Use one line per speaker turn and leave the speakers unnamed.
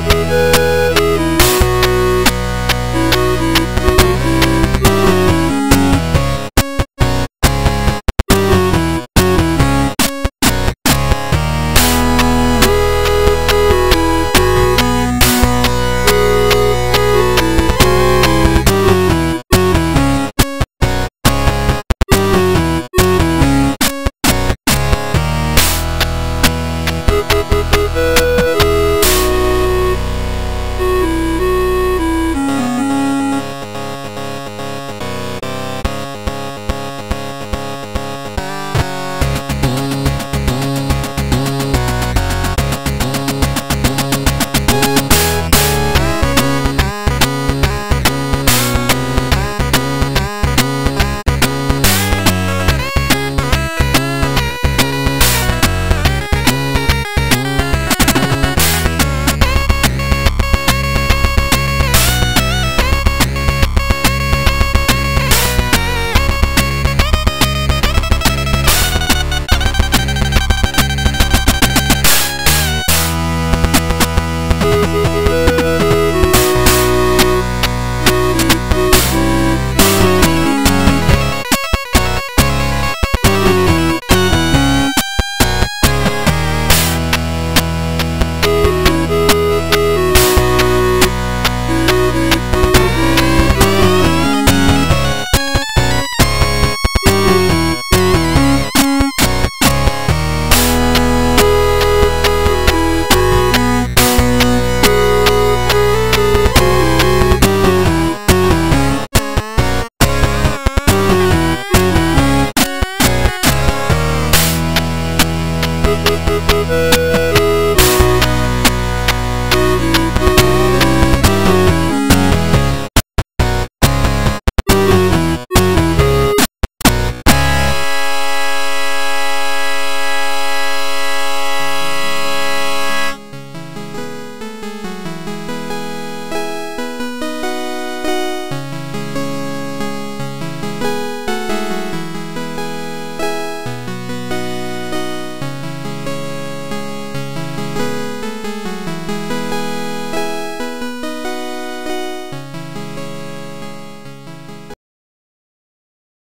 Música Música